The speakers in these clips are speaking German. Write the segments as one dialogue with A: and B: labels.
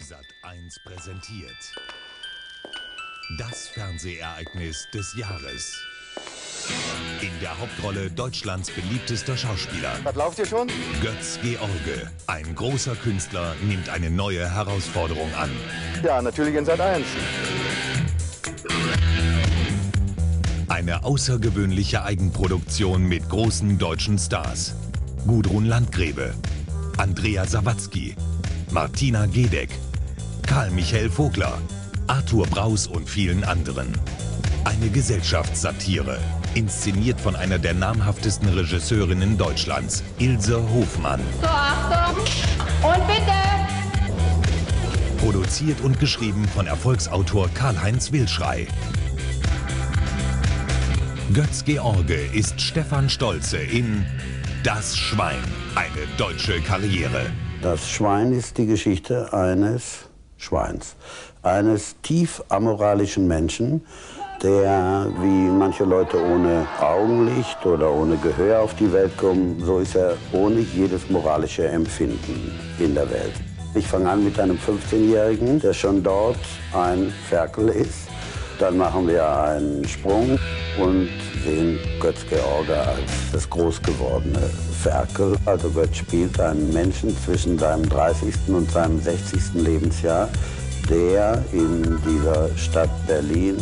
A: Sat 1 präsentiert das Fernsehereignis des Jahres. In der Hauptrolle Deutschlands beliebtester Schauspieler.
B: Was lauft ihr schon?
A: Götz George, ein großer Künstler, nimmt eine neue Herausforderung an.
B: Ja, natürlich in Sat 1.
A: Eine außergewöhnliche Eigenproduktion mit großen deutschen Stars. Gudrun Landgrebe, Andrea Sawatzki, Martina Gedeck, Karl Michael Vogler, Arthur Braus und vielen anderen. Eine Gesellschaftssatire, inszeniert von einer der namhaftesten Regisseurinnen Deutschlands, Ilse Hofmann.
C: So, Achtung und bitte!
A: Produziert und geschrieben von Erfolgsautor Karl-Heinz Wilschrei. Götz George ist Stefan Stolze in Das Schwein, eine deutsche Karriere.
D: Das Schwein ist die Geschichte eines Schweins, eines tief amoralischen Menschen, der wie manche Leute ohne Augenlicht oder ohne Gehör auf die Welt kommen, so ist er ohne jedes moralische Empfinden in der Welt. Ich fange an mit einem 15-Jährigen, der schon dort ein Ferkel ist. Dann machen wir einen Sprung und sehen Götz George als das groß gewordene Ferkel. Also Götz spielt einen Menschen zwischen seinem 30. und seinem 60. Lebensjahr, der in dieser Stadt Berlin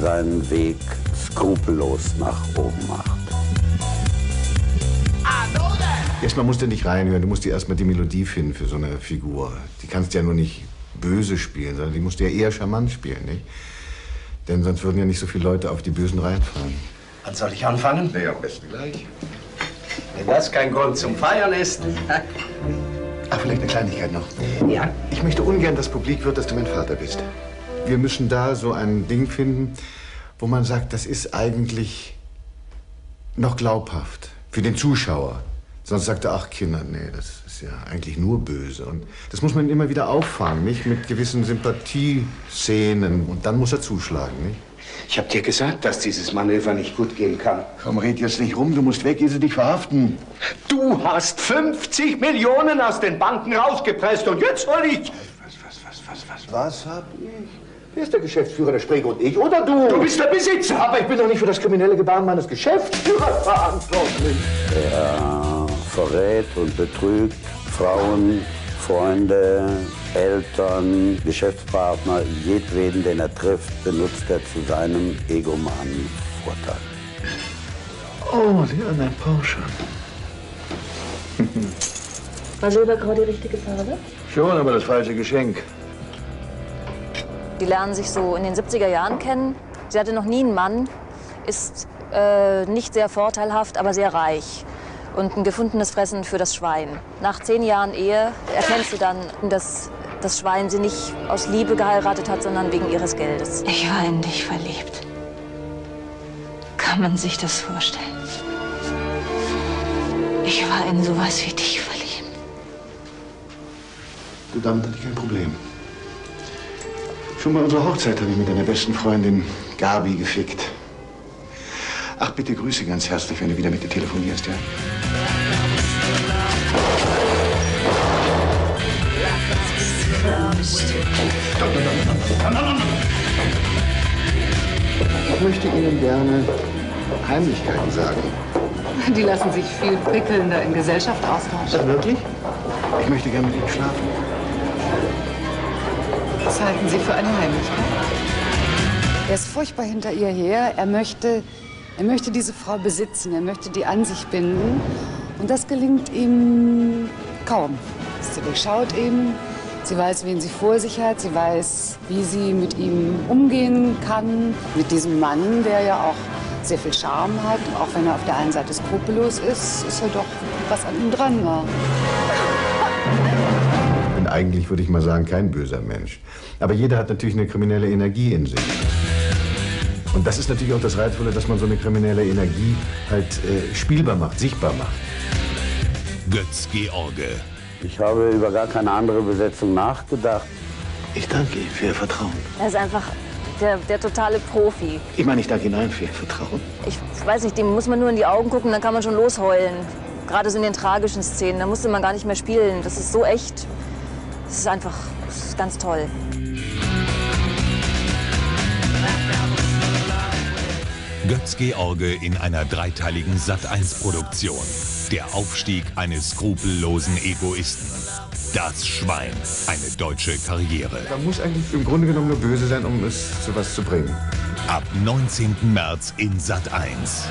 D: seinen Weg skrupellos nach oben macht.
E: Erstmal musst du nicht reinhören, du musst dir erstmal die Melodie finden für so eine Figur. Die kannst du ja nur nicht böse spielen, sondern die musst du ja eher charmant spielen, nicht? Denn sonst würden ja nicht so viele Leute auf die Bösen reinfallen.
F: Wann soll ich anfangen?
E: Ja, am besten gleich.
F: Wenn das kein Grund zum Feiern ist.
E: Ach, vielleicht eine Kleinigkeit noch.
F: Ja?
E: Ich möchte ungern, dass publik wird, dass du mein Vater bist. Wir müssen da so ein Ding finden, wo man sagt, das ist eigentlich noch glaubhaft für den Zuschauer. Sonst sagt er, ach Kinder, nee, das ist ja eigentlich nur böse. Und das muss man immer wieder auffangen, nicht? Mit gewissen Sympathieszenen. Und dann muss er zuschlagen, nicht?
F: Ich hab dir gesagt, dass dieses Manöver nicht gut gehen kann.
E: Komm, red jetzt nicht rum, du musst weg, ehe sie dich verhaften.
F: Du hast 50 Millionen aus den Banken rausgepresst und jetzt soll ich...
E: Was, was, was, was, was? Was hab ich? Wer ist der Geschäftsführer, der Spree und ich? Oder du?
F: Du bist der Besitzer.
E: Aber ich bin doch nicht für das kriminelle Gebaren meines Geschäftsführers verantwortlich.
D: Er verrät und betrügt Frauen, Freunde, Eltern, Geschäftspartner, jedweden, den er trifft, benutzt er zu seinem egomanen Vorteil.
E: Oh, die anderen Porsche.
G: War Silbergrau die richtige Farbe?
E: Schon, aber das falsche Geschenk.
G: Die lernen sich so in den 70er Jahren kennen. Sie hatte noch nie einen Mann, ist äh, nicht sehr vorteilhaft, aber sehr reich. Und ein gefundenes Fressen für das Schwein. Nach zehn Jahren Ehe erkennt sie dann, dass das Schwein sie nicht aus Liebe geheiratet hat, sondern wegen ihres Geldes.
H: Ich war in dich verliebt. Kann man sich das vorstellen? Ich war in sowas wie dich verliebt.
E: Du, damit hatte ich kein Problem. Schon bei unserer Hochzeit habe ich mit deiner besten Freundin Gabi gefickt. Ach, bitte grüße ganz herzlich, wenn du wieder mit ihr telefonierst, ja? Ich möchte Ihnen gerne Heimlichkeiten sagen.
I: Die lassen sich viel prickelnder in Gesellschaft austauschen.
E: Ach, wirklich? Ich möchte gerne mit Ihnen schlafen.
I: Was halten Sie für eine Heimlichkeit?
J: Er ist furchtbar hinter ihr her. Er möchte, er möchte diese Frau besitzen. Er möchte die an sich binden. Und das gelingt ihm kaum. Sie durchschaut ihn. Sie weiß, wen sie vor sich hat. Sie weiß, wie sie mit ihm umgehen kann. Mit diesem Mann, der ja auch sehr viel Charme hat. Auch wenn er auf der einen Seite skrupellos ist, ist er doch was an ihm dran war.
E: Ich bin eigentlich, würde ich mal sagen, kein böser Mensch. Aber jeder hat natürlich eine kriminelle Energie in sich. Und das ist natürlich auch das Reizvolle, dass man so eine kriminelle Energie halt äh, spielbar macht, sichtbar macht.
A: Götz George.
D: Ich habe über gar keine andere Besetzung nachgedacht.
E: Ich danke Ihnen für Ihr Vertrauen.
G: Er ist einfach der, der totale Profi.
E: Ich meine, ich danke Ihnen allen für Ihr Vertrauen.
G: Ich weiß nicht, dem muss man nur in die Augen gucken, dann kann man schon losheulen. Gerade so in den tragischen Szenen, da musste man gar nicht mehr spielen. Das ist so echt. Es ist einfach es ist ganz toll.
A: Götz-George in einer dreiteiligen Sat1-Produktion. Der Aufstieg eines skrupellosen Egoisten. Das Schwein. Eine deutsche Karriere.
E: Man muss eigentlich im Grunde genommen nur böse sein, um es zu was zu bringen.
A: Ab 19. März in Sat1.